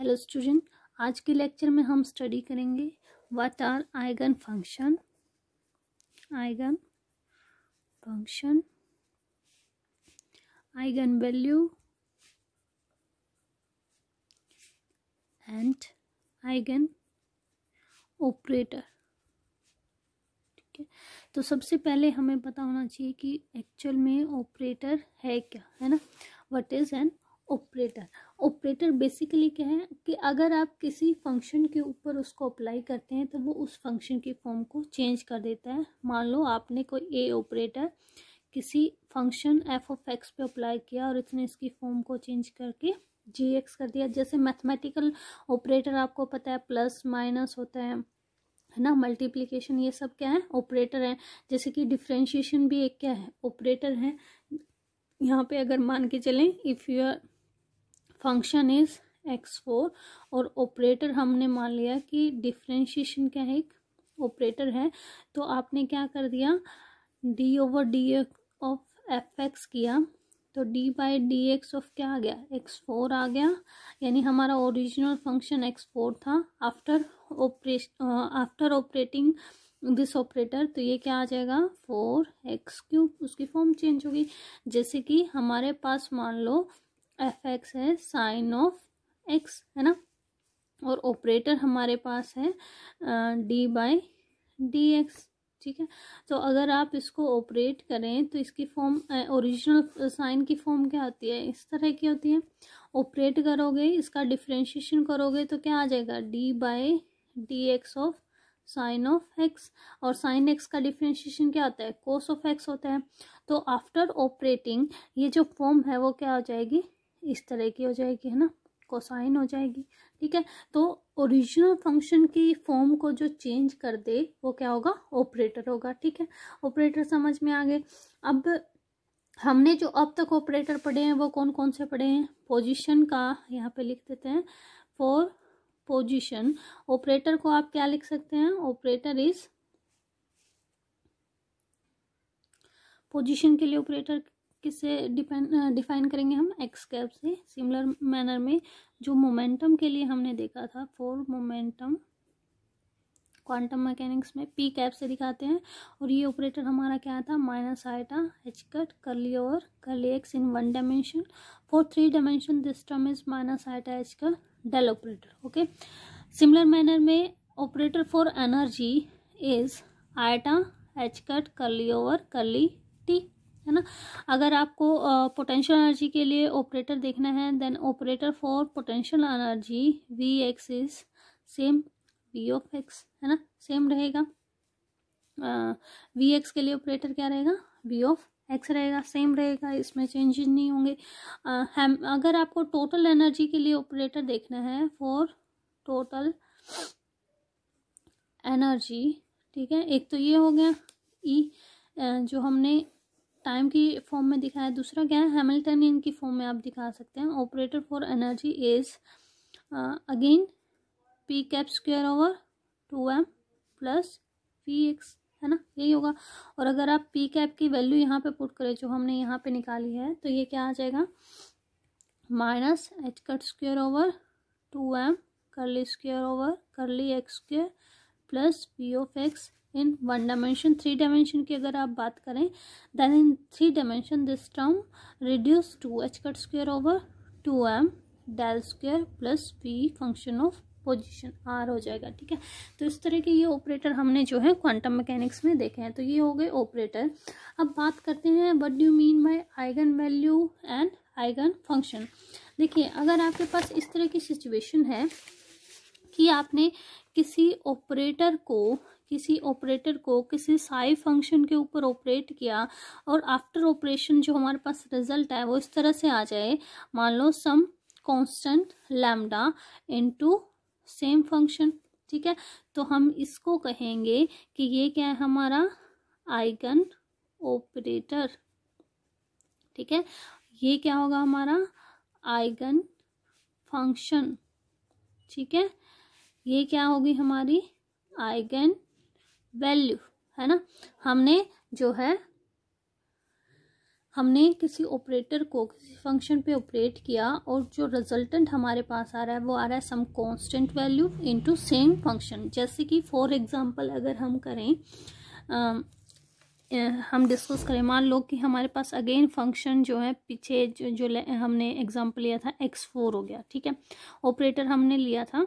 Hello student आज के lecture में हम स्टडी करेंगे what are eigenfunction eigenfunction eigenvalue and eigen operator ठीक है? तो सबसे पहले हमें पता होना चाहिए कि एक्चुअल में ऑपरेटर है क्या, है ना? What is an operator operator basically क्या है कि अगर आप किसी फ़ंक्शन के ऊपर उसको अप्लाई करते हैं तो वो उस फ़ंक्शन की फॉर्म को चेंज कर देता है। मान लो आपने कोई ए ऑपरेटर किसी फ़ंक्शन एफ़ ऑफ़ एक्स पे अप्लाई किया और इसने इसकी फॉर्म को चेंज करके जी एक्स कर दिया। जैसे मैथमेटिकल ऑपरेटर आपको पता है प्लस माइनस होता है है ना? मल्टीप्लिकेशन ये सब क्या है? ऑपरेटर है। जैसे कि डिफ्रेंशिएशन भी एक क्या है? ऑपरेटर है। यहाँ पे अगर मान के चलें if you are function is X four और ऑपरेटर हमने मान लिया कि डिफ्रेंशिएशन क्या है? एक ऑपरेटर है। तो आपने क्या कर दिया? D over D of F X किया। तो D by D X of क्या आ गया? एक्स फोर आ गया। यानी हमारा ओरिजिनल फ़ंक्शन एक्स फोर था। After operation after operating this operator तो ये क्या आ जाएगा? Four X cube. उसकी फॉर्म चेंज होगी। जैसे कि हमारे पास मान लो एफ़ एक्स है साइन ऑफ़ एक्स है ना? और ऑपरेटर हमारे पास है डी बाई डी एक्स ठीक है? तो अगर आप इसको ऑपरेट करें तो इसकी फॉर्म ओरिजिनल साइन की फॉर्म क्या होती है? इस तरह की होती है। ऑपरेट करोगे, इसका डिफ्रेंशिएशन करोगे तो क्या आ जाएगा? D by D X of sine of X और साइन एक्स का डिफ्रेंशिएशन क्या होता है? कोस ऑफ़ एक्स होता है। तो आफ्टर ऑपरेटिंग ये जो फॉर्म है, वो क्या हो जाएगी? इस तरह की हो जाएगी, है ना? कोसाइन हो जाएगी, ठीक है? तो ओरिजिनल फ़ंक्शन की फॉर्म को जो चेंज कर दे, वो क्या होगा? ऑपरेटर होगा, ठीक है? ऑपरेटर समझ में आ गए? अब हमने जो अब तक ऑपरेटर पढ़े हैं, वो कौन कौन से पढ़े हैं? पोजीशन का यहाँ पे लिख देते हैं। फॉर पोजीशन ऑपरेटर को आप क्या लिख सकते हैं? ऑपरेटर इज़ पोजीशन के लिए ऑपरेटर किससे डिपेंड डिफाइन करेंगे हम? एक्स कैप से सिमिलर मैनर में जो मोमेंटम के लिए हमने देखा था फोर मोमेंटम क्वांटम मैकेनिक्स में पी कैप से दिखाते हैं। और ये ऑपरेटर हमारा क्या था? Minus iota H cut curly over curly X in one dimension for three dimension this term is minus iota H का del operator okay similar manner में operator for energy is iota H cut curly over curly T है ना? अगर आपको potential energy के लिए operator देखना है then operator for potential energy V X is same V of X है ना? सेम रहेगा। वी एक्स के लिए ऑपरेटर क्या रहेगा? वी ऑफ़ एक्स रहेगा। सेम रहेगा। इसमें चेंजेस नहीं होंगे। uh, हम अगर आपको टोटल एनर्जी के लिए ऑपरेटर देखना है फॉर टोटल एनर्जी ठीक है? एक तो ये हो गया। ई e, जो हमने टाइम की फॉर्म में दिखाया दूसरा क्या है? हैमिल्टनियन की फॉर्म में आप दिखा सकते हैं। Operator for energy is again P cap square over two M plus P X है ना? यही होगा। और अगर आप पी कैप की वैल्यू यहाँ पे पुट करें, जो हमने यहाँ पे निकाली है तो ये क्या आ जाएगा? Minus H cut square over two M curly square over curly X square plus P of X in one dimension three dimension की अगर आप बात करें then in three dimension this term reduce to H cut square over two M del square plus P function of position R हो जाएगा, ठीक है? तो इस तरह के ये ऑपरेटर हमने जो है क्वांटम मैकेनिक्स में देखे हैं। तो ये हो गए ऑपरेटर अब बात करते हैं what do mean by eigenvalue and eigenfunction देखिए, अगर आपके पास इस तरह की सिचुएशन है कि आपने किसी ऑपरेटर को, किसी ऑपरेटर को किसी साई फ़ंक्शन के ऊपर ऑपरेट किया और आफ्टर ऑपरेशन जो हमारे पास रिज़ल्ट है वो इस तरह से आ जाए। मान लो some constant lambda into same function ठीक है? तो हम इसको कहेंगे कि ये क्या है हमारा आइगन ऑपरेटर ठीक है? ये क्या होगा हमारा आइगन फ़ंक्शन ठीक है? ये क्या होगी हमारी? आइगन वैल्यू है ना? हमने जो है हमने किसी ऑपरेटर को किसी फ़ंक्शन पे ऑपरेट किया और जो रिजल्टेंट हमारे पास आ रहा है वो आ रहा है some constant value into same function. जैसे कि फॉर एग्जांपल अगर हम करें आ, हम डिस्कस करें मान लो कि हमारे पास अगेन फ़ंक्शन जो है पीछे जो, जो हमने एग्जांपल लिया था एक्स फोर हो गया ठीक है? ऑपरेटर हमने लिया था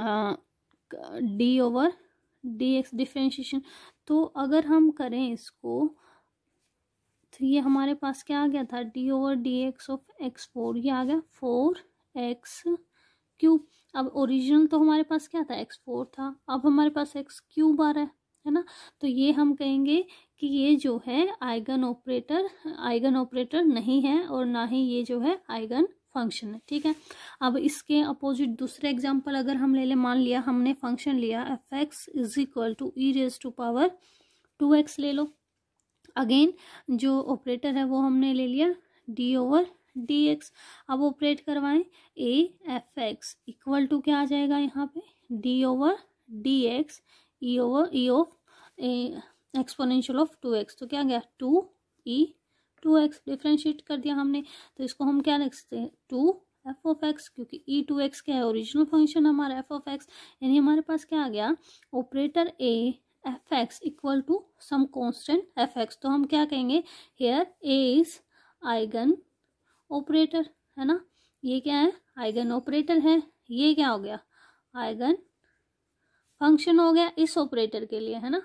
D over D X differentiation तो अगर हम करें इसको तो ये हमारे पास क्या आ गया था? D over d x of x four ये आ गया फोर एक्स क्यूब अब ओरिजिनल तो हमारे पास क्या था? एक्स फोर था। अब हमारे पास एक्स क्यूब आ रहा है है ना? तो ये हम कहेंगे कि ये जो है, आइगन ऑपरेटर आइगन ऑपरेटर नहीं है और ना ही ये जो है, आइगन फ़ंक्शन है, ठीक है? अब इसके अपोजिट दूसरे एग्जांपल अगर हम ले लें, मान लिया हमने फ़ंक्शन लिया f x is equal to e raise to power two x ले लो। अगेन जो ऑपरेटर है वो हमने ले लिया डी ओवर डी एक्स अब ऑपरेट करवाएँ A f x equal to क्या आ जाएगा यहाँ पे? D over d x e over e of exponential of two x तो क्या गया? Two e two x differentiate कर दिया हमने तो इसको हम क्या लिख सकते हैं? टू एफ़ ऑफ़ एक्स, क्योंकि ई टू एक्स क्या है? ओरिजिनल फ़ंक्शन हमारा एफ़ ऑफ़ एक्स, यानी हमारे पास क्या आ गया? Operator A f x equal to some constant f x तो हम क्या कहेंगे? Here A is eigen operator है ना? ये क्या है? आइगन ऑपरेटर है। ये क्या हो गया? आइगन फ़ंक्शन हो गया इस ऑपरेटर के लिए, है ना?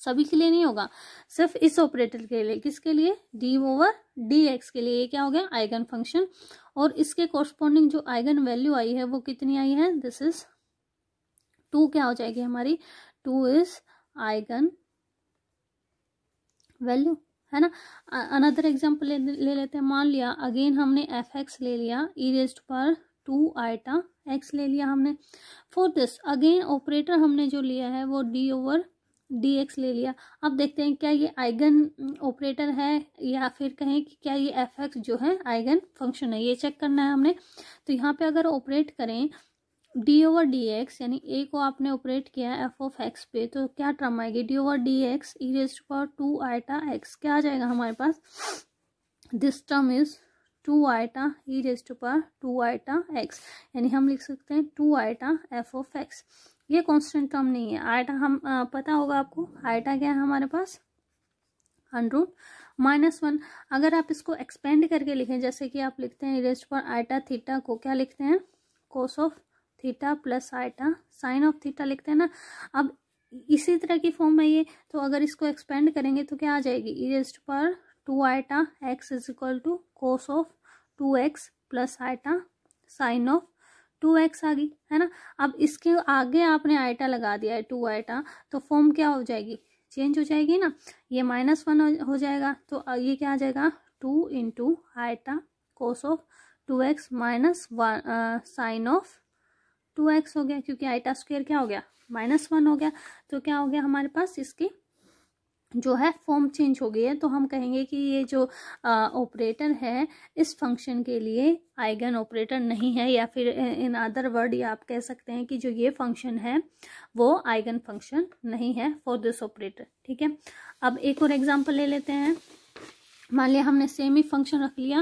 सभी के लिए नहीं होगा। सिर्फ़ इस ऑपरेटर के लिए। किसके लिए? डी ओवर डी एक्स के लिए। ये क्या हो गया? Eigen function. और इसके कोरस्पॉन्डिंग जो आइगन वैल्यू आई है वो कितनी आई है? दिस इज़ टू क्या हो जाएगी हमारी? टू इज़ आइगन वैल्यू है ना? अनदर एग्ज़ाम्पल ले, ले लेते हैं। मान लिया अगेन हमने एफ़ एक्स ले लिया ई रेस्ट पर टू आइटा एक्स ले लिया हमने। फॉर दिस अगेन ऑपरेटर हमने जो लिया है वो डी ओवर डी एक्स ले लिया। अब देखते हैं क्या ये आइगन ऑपरेटर है या फिर कहें कि क्या ये एफ़ एक्स जो है आइगन फ़ंक्शन है, ये चेक करना है हमने। तो यहाँ पे अगर ऑपरेट करें डी ओवर डी एक्स यानी ए को आपने ऑपरेट किया है एफ़ ऑफ़ एक्स पे तो क्या टर्म आएगी? D over d x e raised पर टू आइटा एक्स क्या आ जाएगा हमारे पास? This term is two iota e raised पर टू आइटा एक्स यानी हम लिख सकते हैं two iota f of x ये कांस्टेंट टर्म नहीं है। आयटा हम आ, पता होगा आपको? आयटा क्या है हमारे पास? हंड्रेड माइनस वन अगर आप इसको एक्सपेंड करके लिखें जैसे कि आप लिखते हैं रेस्ट पर आयटा थीटा को क्या लिखते हैं? Cos of theta plus iota sine of theta लिखते हैं ना? अब इसी तरह की फॉर्म है ये तो अगर इसको एक्सपेंड करेंगे तो क्या आ जाएगी? इरेस्ट पर two iota x is equal to cos of two x plus iota sine of two x आ गई, है ना? अब इसके आगे आपने आइटा लगा दिया है, टू आइटा तो फॉर्म क्या हो जाएगी? चेंज हो जाएगी ना? ये माइनस वन हो जाएगा तो ये क्या आ जाएगा? Two into iota cos of two x minus one sine of two x हो गया, क्योंकि आइटा स्क्वेयर क्या हो गया? माइनस वन हो गया तो क्या हो गया हमारे पास? इसकी जो है फॉर्म चेंज हो गई है तो हम कहेंगे कि ये जो ऑपरेटर है, इस फ़ंक्शन के लिए आइगन ऑपरेटर नहीं है, या फिर इन अदर वर्ड या आप कह सकते हैं कि जो ये फ़ंक्शन है, वो आइगन फ़ंक्शन नहीं है फॉर दिस ऑपरेटर ठीक है? अब एक और एग्जांपल ले लेते हैं। मान लिया हमने सेम ही फ़ंक्शन रख लिया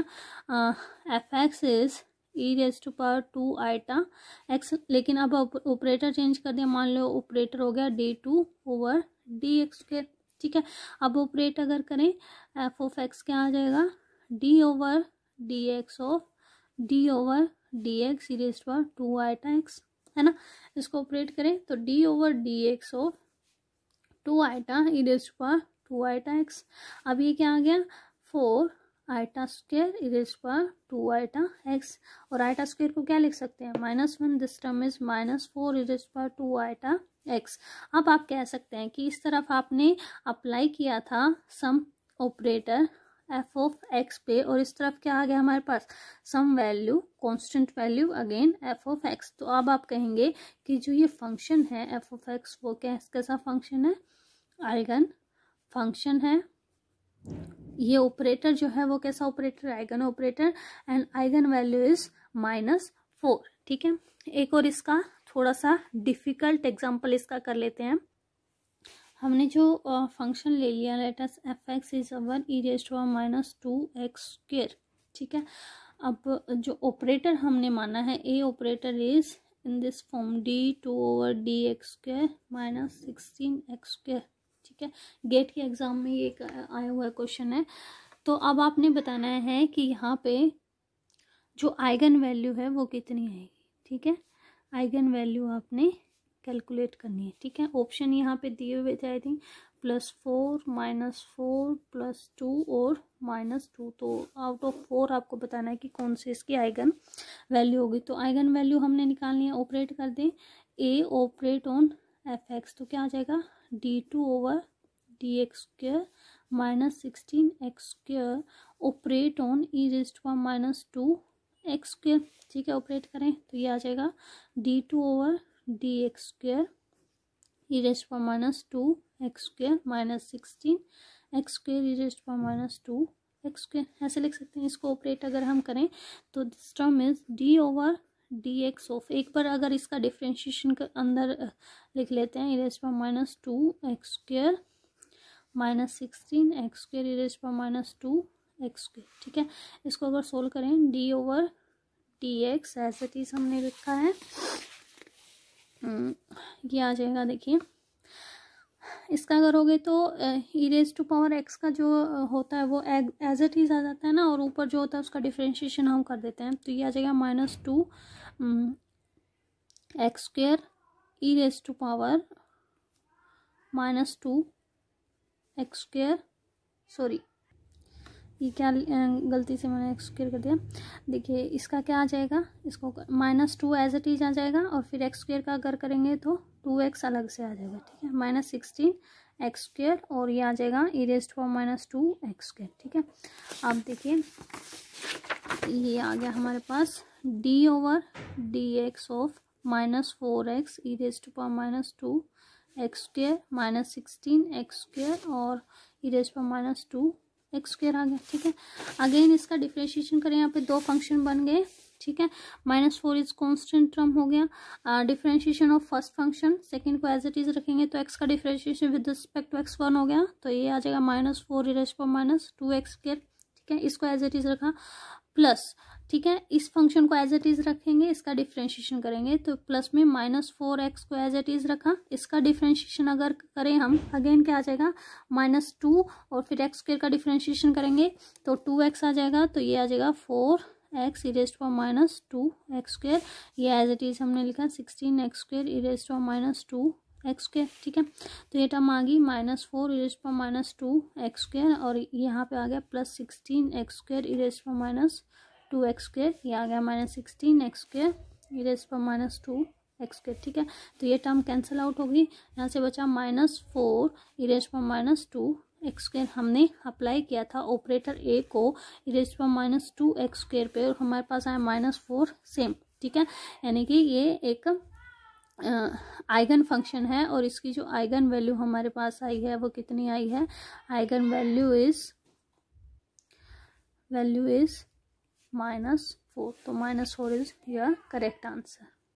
f x is e raise to power two iota x लेकिन अब ऑपरेटर चेंज कर दिया, मान लो ऑपरेटर हो गया d two over d x के ठीक है? अब ऑपरेट अगर करें एफ़ ऑफ़ एक्स क्या आ जाएगा? D over d x of d over d x e raise पर टू आइटा एक्स है ना? इसको ऑपरेट करें तो d over d x of two iota e raise पर टू आइटा एक्स अब ये क्या आ गया? Four iota square e raise पर टू आइटा एक्स। और आइटा स्क्वेयर को क्या लिख सकते हैं? Minus one this term is minus four e raise पर टू आइटा एक्स। अब आप कह सकते हैं कि इस तरफ़ आपने अप्लाई किया था some operator f of x पे, और इस तरफ़ क्या आ गया हमारे पास? Some value, constant value, again f of x. तो अब आप कहेंगे कि जो ये फ़ंक्शन है, एफ़ ऑफ़ एक्स, वो कैस, कैसा फ़ंक्शन है? आइगन फ़ंक्शन है ये ऑपरेटर जो है, वो कैसा operator eigen operator and eigen value is minus four ठीक है? एक और इसका थोड़ा सा डिफ़िकल्ट एग्ज़ाम्पल इसका कर लेते हैं। हमने जो फ़ंक्शन ले लिया let's f x is our e raised minus two x square ठीक है? अब जो ऑपरेटर हमने माना है A operator is in this form d two over d x square minus sixteen x square ठीक है? गेट के एग्ज़ाम में ये आया हुआ क्वेश्चन है। तो अब आपने बताना है कि यहाँ पे जो आइगन वैल्यू है वो कितनी आएगी ठीक है? आइगन वैल्यू आपने कैलकुलेट करनी है। ठीक है? ऑप्शन यहाँ पे दिए हुए थे I think plus four minus four plus two और माइनस टू तो आउट ऑफ़ फोर आपको बताना है कि कौन से इसकी आइगन वैल्यू होगी। तो आइगन वैल्यू हमने निकालनी है ऑपरेट कर दें। A operate on f x तो क्या आ जाएगा? D two over d x square minus sixteen x square operate on e raised minus two x square ठीक है ऑपरेट करें तो ये आ जाएगा। D two over d x square e raised पर minus two x square minus sixteen x square e raised पर minus two x square ऐसे लिख सकते हैं, इसको ऑपरेट अगर हम करें तो this term is d over d x of एक बार अगर इसका डिफ्रेंशिएशन के अंदर लिख लेते हैं इरेज पर minus two x square minus sixteen x square e raise पर माइनस टू एक्स स्क्र ठीक है? इसको अगर सोल्व करें d over d x as it हमने लिखा है हम्म, ये आ जाएगा देखिए। इसका करोगे तो इरेज टू पावर एक्स का जो होता है वो एज इट इज़ आ जाता है ना, और ऊपर जो होता है उसका डिफ्रेंशिएशन हम कर देते हैं। तो ये आ जाएगा minus two x square e raise to power minus two x square sorry ये क्या गलती से मैंने एक्स स्क्र कर दिया। देखिए, इसका क्या आ जाएगा, इसको minus two as it is आ जाएगा, और फिर एक्स स्क्र का अगर करेंगे तो टू एक्स अलग से आ जाएगा, ठीक है? माइनस सिक्सटीन एक्स स्क्र और ये आ जाएगा raised for minus two x square ठीक है? अब देखिए, ये आ गया हमारे पास d over d x of minus four x e raised for minus two x square minus sixteen x square और e raised for minus two x square आ गया, ठीक है? अगेन इसका डिफ्रेंशिएशन करें, यहाँ पे दो फ़ंक्शन बन गए। ठीक है? Minus four is constant term हो गया। Differentiation of first function second को एज इट इज़ रखेंगे तो एक्स का differentiation with respect to x one हो गया। तो ये आ जाएगा माइनस फोर पर माइनस टू एक्स स्क्र ठीक है? इसको एज इट इज़ रखा। प्लस ठीक है? इस फ़ंक्शन को एज इट इज़ रखेंगे, इसका डिफ्रेंशिएशन करेंगे। तो प्लस में माइनस फोर एक्स को एज इट इज़ रखा। इसका डिफ्रेंशिएशन अगर करें हम अगेन क्या आ जाएगा? माइनस टू और फिर एक्स स्क्र का डिफ्रेंशिएशन करेंगे। तो टू एक्स आ जाएगा तो ये आ जाएगा four x e raise to minus two x square ये एज इट इज़ हमने लिखा sixteen x square e raise to minus two x square ठीक है? तो ये टर्म आ गई माइनस फोर इरेज पर माइनस टू एक्स स्क्र और यहाँ पे आ गया plus sixteen x square e raise पर माइनस टू एक्स स्क्र ये आ गया minus sixteen x square e raise पर माइनस टू एक्स स्क्र ठीक है? तो ये टर्म कैंसिल आउट होगी यहाँ से बचा minus four e raised power minus two x square हमने अप्लाई किया था ऑपरेटर ए को इरेज पर माइनस टू एक्स स्क्र पे, और हमारे पास आया माइनस फोर, सेम, ठीक है? यानी कि ये एक आइगन फ़ंक्शन है, और इसकी जो आइगन वैल्यू हमारे पास आई है, वो कितनी आई है? Eigen value is value is minus 4 so minus 4 is your correct answer